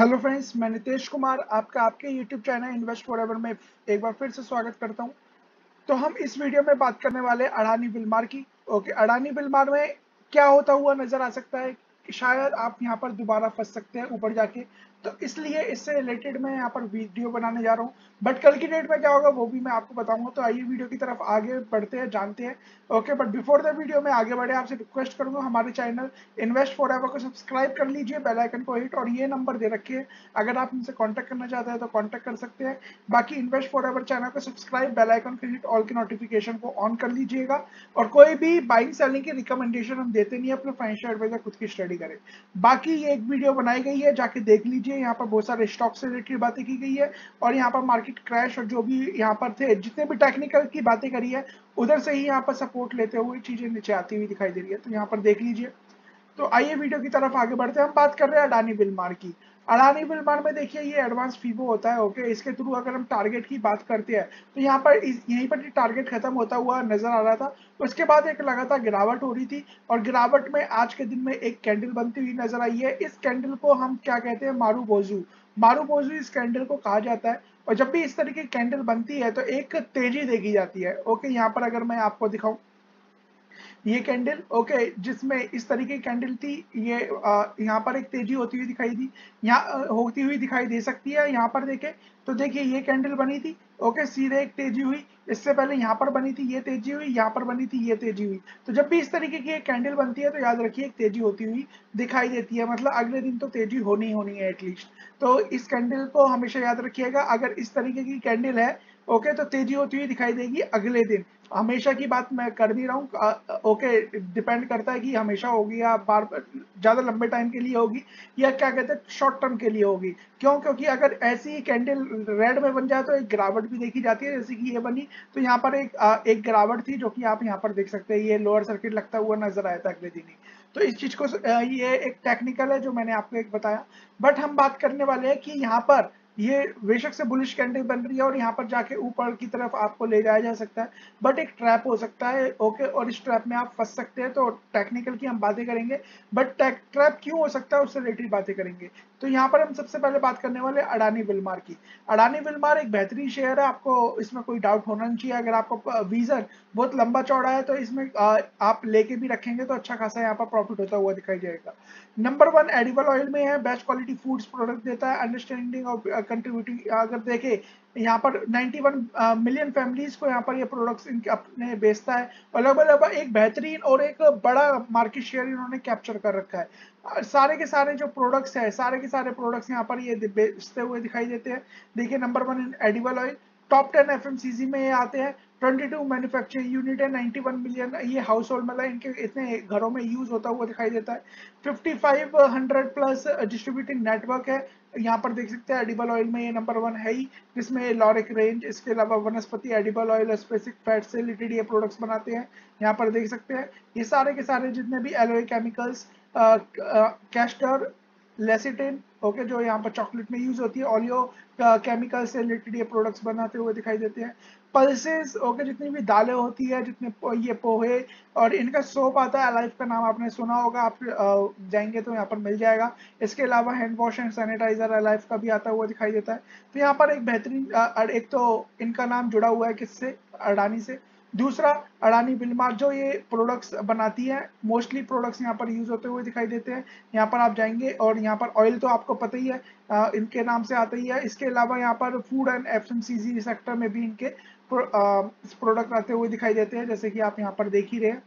Hello friends, मैं नितेश कुमार, आपका आपके यूट्यूब चैनल इन्वेस्ट फॉर में एक बार फिर से स्वागत करता हूँ। तो हम इस वीडियो में बात करने वाले अडानी बिलमार की। ओके अडानी बिलमार में क्या होता हुआ नज़र आ सकता है शायद आप यहाँ पर दोबारा फंस सकते हैं ऊपर जाके। तो इसलिए इससे रिलेटेड मैं यहाँ पर वीडियो बनाने जा रहा हूँ। बट कल की डेट में क्या होगा, वो भी मैं आपको बताऊँगा। तो आइए वीडियो की तरफ़ आगे बढ़ते हैं, जानते हैं। Okay but before the video में आगे बढ़े, आपसे रिक्वेस्ट करूँगा, हमारे चैनल इन्वेस्ट फॉर एवर को सब्सक्राइब कर लीजिए बेल आइकन को हिट और ये नंबर दे रखिए अगर आप इनसे कॉन्टैक्ट करना चाहते हैं तो कॉन्टैक्ट कर सकते हैं। बाकी इन्वेस्ट फॉर एवर चैनल को सब्सक्राइब बेलाइकन को हिट ऑल की नोटिफिकेशन को ऑन कर लीजिएगा। और कोई भी बाइंग सेलिंग की रिकमेंडेशन हम देते नहीं अपने फाइनेंशियल एडवाइजर खुद की स्टडी करें। बाकी ये एक वीडियो बनाई गई है, जाके देख लीजिए। यहाँ पर बहुत सारे स्टॉक से रिलेटेड बातें की गई है और यहाँ पर मार्केट क्रैश और जो भी यहाँ पर थे, जितने भी टेक्निकल की बातें करी है, उधर से ही यहाँ पर सपोर्ट लेते हुए चीज़ें नीचे आती हुई दिखाई दे रही है। तो यहाँ पर देख लीजिए। तो आइए वीडियो की तरफ़ आगे बढ़ते हैं। हम बात कर रहे हैं अडानी बिलमार की। अडानी बिलमार में देखिए ये एडवांस फीबो होता है ओके इसके थ्रू अगर हम टारगेट की बात करते हैं तो यहाँ पर यहीं पर टारगेट खत्म होता हुआ नज़र आ रहा था। उसके बाद एक लगातार गिरावट हो रही थी, और गिरावट में आज के दिन में एक कैंडल बनती हुई नज़र आई है। इस कैंडल को हम क्या कहते हैं? मारू बोजू। मारू बोजू इस कैंडल को कहा जाता है, और जब भी इस तरीके की कैंडल बनती है तो एक तेज़ी देखी जाती है ओके यहाँ पर अगर मैं आपको दिखाऊँ ये कैंडल ओके जिसमें इस तरीके की कैंडल थी, ये यहाँ पर एक तेज़ी होती हुई दिखाई दी, यहाँ होती हुई दिखाई दे सकती है, यहाँ पर देखे तो देखिए ये कैंडल बनी थी ओके सीधे एक तेज़ी हुई, इससे पहले यहाँ पर बनी थी, ये तेज़ी हुई, यहाँ पर बनी थी, ये तेज़ी हुई तो जब भी इस तरीके की एक कैंडल बनती है तो याद रखिए एक तेज़ी होती हुई दिखाई देती है मतलब अगले दिन तो तेज़ी होनी होनी है एटलीस्ट तो इस कैंडल को हमेशा याद रखिएगा, अगर इस तरीके की कैंडल है ओके तो तेज़ी होती हुई दिखाई देगी अगले दिन। हमेशा की बात मैं कर भी रहा हूँ। ओके डिपेंड करता है कि हमेशा होगी या बार ज़्यादा लंबे टाइम के लिए होगी या क्या कहते हैं शॉर्ट टर्म के लिए होगी। क्यों? क्योंकि अगर ऐसी कैंडल रेड में बन जाए तो एक गिरावट भी देखी जाती है जैसे कि ये बनी। तो यहाँ पर एक आ, एक गिरावट थी जो कि आप यहाँ पर देख सकते हैं ये लोअर सर्किट लगता हुआ नज़र आया था अगले दिन ही। तो इस चीज़ को ये एक टेक्निकल है जो मैंने आपको एक बताया। बट हम बात करने वाले हैं कि यहाँ पर ये बेशक से बुलिश कैंडल बन रही है और यहाँ पर जाके ऊपर की तरफ़ आपको ले जाया जा सकता है बट एक ट्रैप हो सकता है ओके और इस ट्रैप में आप फंस सकते हैं तो टेक्निकल की हम बातें करेंगे बट ट्रैप क्यों हो सकता है, उससे रिलेटेड बातें करेंगे। तो यहाँ पर हम सबसे पहले बात करने वाले अडानी विलमार की। अडानी विलमार एक बेहतरीन शेयर है, आपको इसमें कोई डाउट होना नहीं चाहिए। अगर आपको वीजर बहुत लंबा चौड़ा है तो इसमें आप लेके भी रखेंगे तो अच्छा खासा यहाँ पर प्रॉफिट होता हुआ दिखाई जाएगा। नंबर वन एडिबल ऑयल में है बेस्ट क्वालिटी फूड्स प्रोडक्ट देता है अंडरस्टैंडिंग और कंट्रीब्यूटिंग अगर देखे यहाँ पर 91 मिलियन फैमिलीज़ को यहाँ पर ये प्रोडक्ट्स इनके अपने बेचता है। और लगभग लगभग एक बेहतरीन और एक बड़ा मार्केट शेयर इन्होंने कैप्चर कर रखा है। सारे के सारे जो प्रोडक्ट्स है, सारे के सारे प्रोडक्ट्स यहाँ पर ये बेचते हुए दिखाई देते हैं। देखिए number one edible oil top ten F में ये आते हैं। 22 मैन्युफैक्चरिंग यूनिट है 91 मिलियन। ये हाउस होल्ड मतलब इनके इतने घरों में यूज़ होता हुआ दिखाई देता है। 5500 प्लस डिस्ट्रीब्यूटिंग नेटवर्क है। यहाँ पर देख सकते हैं एडिबल ऑयल में ये नंबर वन है ही, जिसमें लॉरिक रेंज इसके अलावा वनस्पति एडिबल ऑयल स्पेसिक फैट से रिलेटेड ये प्रोडक्ट्स बनाते हैं। यहाँ पर देख सकते हैं, ये सारे के सारे जितने भी एलोए केमिकल्स कैस्टर लेसिटिन ओके जो यहाँ पर चॉकलेट में यूज़ होती है ऑलियो केमिकल से रिलेटेड ये प्रोडक्ट्स बनाते हुए दिखाई देते हैं। पल्सेस ओके जितनी भी दालें होती है, जितने ये पोहे और इनका सोप आता है अलाइफ का नाम आपने सुना होगा, आप जाएँगे तो यहाँ पर मिल जाएगा। इसके अलावा हैंड वॉश एंड सैनिटाइजर अलाइफ का भी आता हुआ दिखाई देता है। तो यहाँ पर एक बेहतरीन एक तो इनका नाम जुड़ा हुआ है किससे? अडानी से। दूसरा अडानी बिलमार जो ये प्रोडक्ट्स बनाती है मोस्टली प्रोडक्ट्स यहाँ पर यूज़ होते हुए दिखाई देते हैं। यहाँ पर आप जाएँगे और यहाँ पर ऑयल तो आपको पता ही है आ, इनके नाम से आता ही है। इसके अलावा यहाँ पर फ़ूड एंड एफ़ सेक्टर में भी इनके प्रोडक्ट आते हुए दिखाई देते हैं जैसे कि आप यहाँ पर देख ही रहे हैं।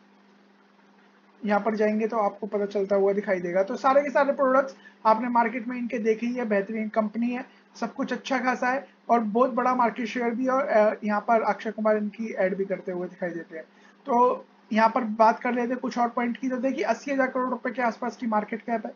यहाँ पर जाएँगे तो आपको पता चलता हुआ दिखाई देगा। तो सारे के सारे प्रोडक्ट्स आपने मार्केट में इनके देखे ही है बेहतरीन कंपनी है। सब कुछ अच्छा खासा है और बहुत बड़ा मार्केट शेयर भी और यहाँ पर अक्षय कुमार इनकी एड भी करते हुए दिखाई देते हैं। तो यहाँ पर बात कर लेते हैं कुछ और पॉइंट की। तो देखिए, अस्सी हज़ार करोड़ रुपए के आसपास की मार्केट कैप है।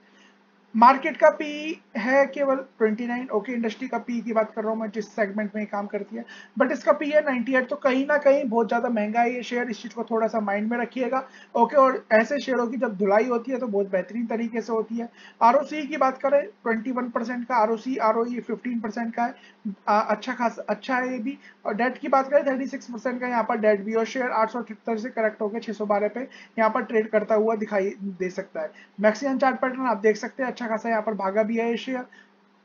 मार्केट का पी है केवल 29 ओके इंडस्ट्री का पी की बात कर रहा हूँ मैं जिस सेगमेंट में काम करती है। बट इसका पी है 98 तो कहीं ना कहीं बहुत ज़्यादा महँगा है ये शेयर इस चीज़ को थोड़ा सा माइंड में रखिएगा। ओके और ऐसे शेयरों की जब धुलाई होती है तो बहुत बेहतरीन तरीके से होती है। आरओसी की बात करें ट्वेंटी का R O C R O fifteen का है। आ, अच्छा खास अच्छा है ये भी। और डेट की बात करें थर्टी का यहाँ पर डेट भी और शेयर आठ सौ से करेक्ट होकर बारह पे यहाँ पर ट्रेड करता हुआ दिखाई दे सकता है। मैक्सिमम चार्ट पैटर्न आप देख सकते हैं अच्छा खासा यहाँ पर भागा भी है शेयर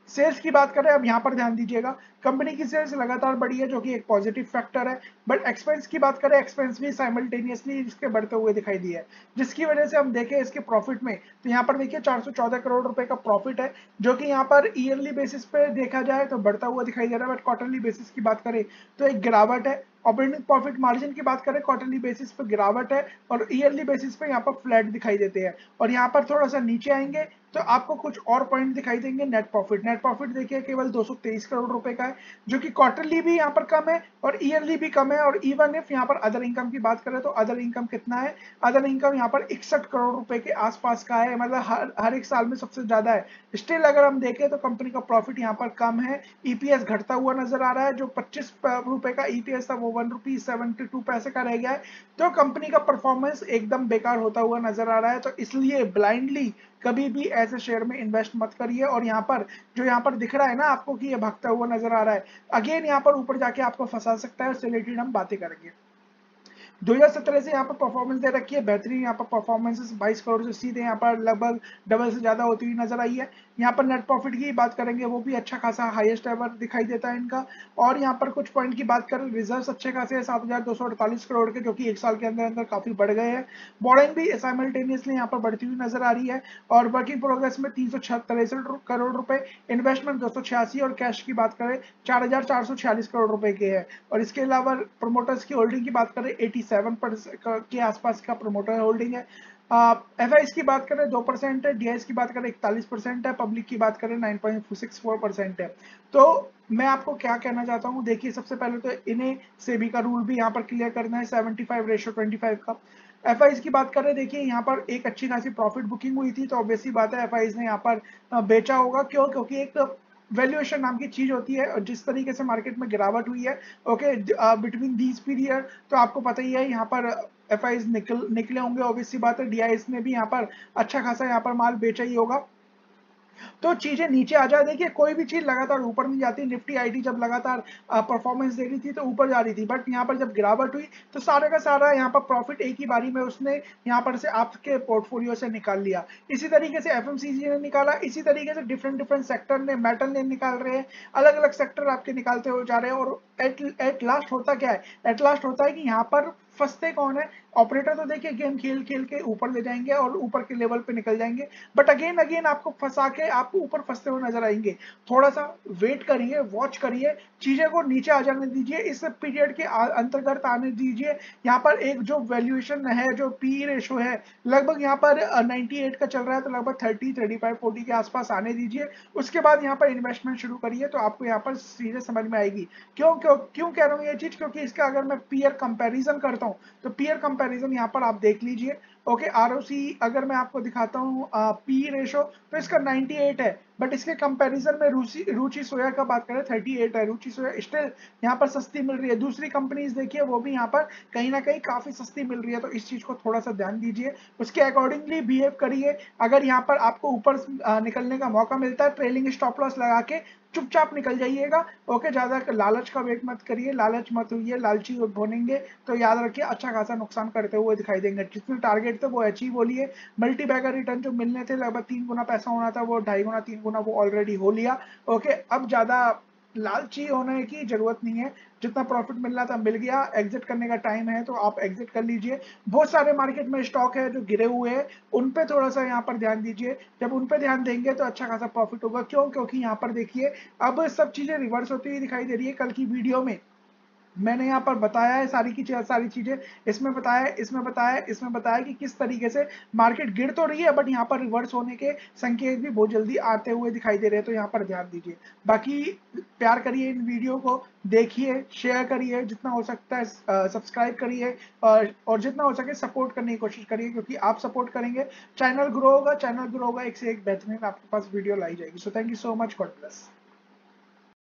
सेल्स की बात करें, अब यहाँ पर ध्यान दीजिएगा कंपनी की सेल्स लगातार बढ़ी है, जो कि एक पॉजिटिव फैक्टर है। बट एक्सपेंस की बात करें एक्सपेंस भी साइमल्टेनियसली इसके बढ़ते हुए दिखाई दिए है। जिसकी वजह से हम देखें इसके प्रॉफिट में तो यहाँ पर देखिए 414 करोड़ रुपए का प्रॉफिट है, जो कि यहाँ पर ईयरली बेसिस पे देखा जाए तो बढ़ता हुआ दिखाई दे रहा है। बट क्वार्टरली बेसिस की बात करें तो एक गिरावट है। ऑपरेटिंग प्रॉफिट मार्जिन की बात करें क्वार्टरली बेसिस पे गिरावट है और ईयरली बेसिस पे यहाँ पर फ्लैट दिखाई देते हैं। और यहाँ पर थोड़ा सा नीचे आएँगे तो आपको कुछ और पॉइंट दिखाई देंगे नेट प्रॉफिट नेट प्रॉफिट देखिए, केवल 223 करोड़ रुपए का है। जो कि क्वार्टरली भी यहाँ पर कम है और ईयरली भी कम है और इवन इफ़ यहाँ पर अदर इनकम की बात करें तो अदर इनकम कितना है? अदर इनकम यहाँ पर इकसठ करोड़ रुपए के आसपास का है मतलब हर हर एक साल में सबसे ज़्यादा है। स्टिल अगर हम देखें तो कंपनी का प्रॉफिट यहाँ पर कम है ईपीएस घटता हुआ नज़र आ रहा है, जो पच्चीस रुपए का ईपीएस था वो वन रुपी सेवेंटी टू पैसे का रह गया है। तो कंपनी का परफॉर्मेंस एकदम बेकार होता हुआ नज़र आ रहा है तो इसलिए ब्लाइंडली कभी भी ऐसे शेयर में इन्वेस्ट मत करिए और यहाँ पर, जो यहाँ पर दिख रहा है ना आपको कि ये भगता हुआ नज़र आ रहा है अगेन यहाँ पर ऊपर जाके आपको फंसा सकता है उससे रिलेटेड हम बातें करेंगे। 2017 से यहाँ पर परफॉर्मेंस दे रखी है, बेहतरीन यहाँ पर परफॉर्मेंस बाईस करोड़ से सीधे यहाँ पर लगभग डबल से ज़्यादा होती हुई नज़र आई है। यहाँ पर नेट प्रॉफिट की बात करेंगे, वो भी अच्छा खासा हाईएस्ट एवर दिखाई देता है इनका। और यहाँ पर कुछ पॉइंट की बात करें रिज़र्व अच्छे खासे है, सात करोड़ के, जो कि एक साल के अंदर अंदर काफ़ी बढ़ गए हैं। बॉर्डिंग भी साइमल्टेनियसली यहाँ पर बढ़ती हुई नज़र आ रही है। और वर्किंग प्रोग्रेस में तीन करोड़ रुपए इन्वेस्टमेंट दो सौ छियासी और कैश की बात करें, चार हज़ार चार सौ छियालीस करोड़ रुपए के है। और इसके अलावा प्रोमोटर्स की होल्डिंग की बात करें एटी के आसपास का प्रोमोटर होल्डिंग है। एफ़ आई की बात करें, दो परसेंट है डी की बात करें, इकतालीस परसेंट है, पब्लिक की बात करें, nine point six four percent है। तो मैं आपको क्या कहना चाहता हूँ, देखिए सबसे पहले तो इन्हें सेबी का रूल भी यहाँ पर क्लियर करना है seventy five ratio twenty five का। एफ़ की बात करें, देखिए यहाँ पर एक अच्छी खासी प्रॉफिट बुकिंग हुई थी तो ऑब्वियसली बात है एफ़ ने यहाँ पर बेचा होगा। क्यों? क्योंकि एक वैल्यूएशन नाम की चीज़ होती है और जिस तरीके से मार्केट में गिरावट हुई है ओके बिटवीन दीज पीरियड तो आपको पता ही है, यहाँ पर एफ़ निकल, निकले होंगे ऑब्वियसली बात है डी ने भी यहाँ पर अच्छा खासा यहाँ पर माल बेचा ही होगा। तो चीज़ें नीचे आ जाए। देखिए, कोई भी चीज़ लगातार ऊपर नहीं जाती। निफ्टी आईटी जब लगातार परफॉर्मेंस दे रही थी तो ऊपर जा रही थी। बट यहाँ पर जब गिरावट हुई तो सारे का सारा यहाँ पर प्रॉफिट एक ही बारी में उसने यहाँ पर से आपके पोर्टफोलियो से निकाल लिया। इसी तरीके से एफ़ ने निकाला। इसी तरीके से डिफरेंट डिफरेंट सेक्टर ने मेटल ने निकाल रहे हैं। अलग अलग सेक्टर आपके निकालते हुए जा रहे हैं। और एट एट लास्ट होता क्या है? एट लास्ट होता है कि यहाँ पर फंसते कौन है? ऑपरेटर तो देखिए गेम खेल खेल के ऊपर ले जाएँगे और ऊपर के लेवल पे निकल जाएँगे। बट अगेन अगेन आपको फंसा के आपको ऊपर फंसते हुए नज़र आएँगे। थोड़ा सा वेट करिए वॉच करिए। चीज़ें को नीचे आ जाने दीजिए। इस पीरियड के अंतर्गत आने दीजिए। यहाँ पर एक जो वैल्यूएशन है, जो पी रेशो है, लगभग यहाँ पर 98 का चल रहा है तो लगभग 30 35 40 के आसपास आने दीजिए। उसके बाद यहाँ पर इन्वेस्टमेंट शुरू करिए तो आपको यहाँ पर सीधे समझ में आएगी। क्यों क्यों क्यों कह रहा हूँ ये चीज़? क्योंकि इसका अगर मैं पीयर कंपेरिजन करता हूँ। तो पीयर कंपेरिजन यहाँ पर आप देख लीजिए। ओके आर अगर मैं आपको दिखाता हूँ पी रेशो तो इसका 98 है। बट इसके कंपैरिजन में रुचि रुचि सोया का बात करें 38 है। रुचि सोया स्टिल यहाँ पर सस्ती मिल रही है। दूसरी कंपनीज़ देखिए, वो भी यहाँ पर कहीं ना कहीं काफ़ी सस्ती मिल रही है। तो इस चीज़ को थोड़ा सा ध्यान दीजिए। उसके अकॉर्डिंगली बिहेव करिए। अगर यहाँ पर आपको ऊपर निकलने का मौका मिलता है ट्रेलिंग स्टॉप लॉस लगा के चुपचाप निकल जाइएगा। ओके, ज़्यादा लालच का वेट मत करिए। लालच मत हुई लालची बनेंगे तो याद रखिए अच्छा खासा नुकसान करते हुए दिखाई देंगे। जितने टारगेट थे, वो अचीव हो लिए। मल्टी बैगर रिटर्न जो मिलने थे, लगभग तीन गुना पैसा होना था, वो ढाई गुना, तीन गुना वो ऑलरेडी हो लिया। ओके अब ज़्यादा लालची होने की ज़रूरत नहीं है। जितना प्रॉफिट मिल रहा था, मिल गया। एग्जिट करने का टाइम है तो आप एग्जिट कर लीजिए। बहुत सारे मार्केट में स्टॉक है जो गिरे हुए हैं। उन पे थोड़ा सा यहाँ पर ध्यान दीजिए। जब उन पे ध्यान देंगे तो अच्छा खासा प्रॉफिट होगा। क्यों? क्योंकि यहाँ पर देखिए, अब सब चीज़ें रिवर्स होती हुई दिखाई दे रही है कल की वीडियो में। मैंने यहाँ पर बताया है सारी की सारी चीज़ें। इसमें बताया इसमें बताया इसमें बताया कि किस तरीके से मार्केट गिर तो रही है बट यहाँ पर रिवर्स होने के संकेत भी बहुत जल्दी आते हुए दिखाई दे रहे हैं तो यहाँ पर ध्यान दीजिए। बाकी प्यार करिए इन वीडियो को देखिए शेयर करिए जितना हो सकता है सब्सक्राइब करिए और, और जितना हो सके सपोर्ट करने की कोशिश करिए क्योंकि आप सपोर्ट करेंगे चैनल ग्रो होगा चैनल ग्रो होगा एक से एक बेहतरीन आपके पास वीडियो लाई जाएगी। So thank you so much God bless